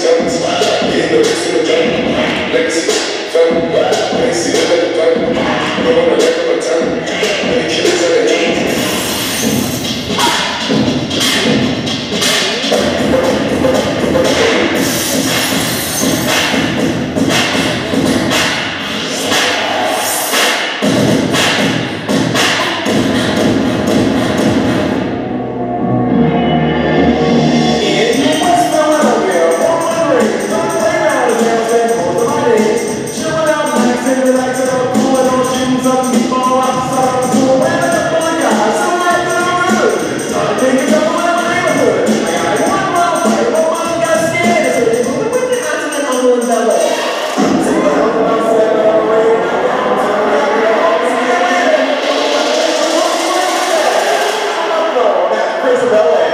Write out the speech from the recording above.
Stop, stop, stop, Isabella.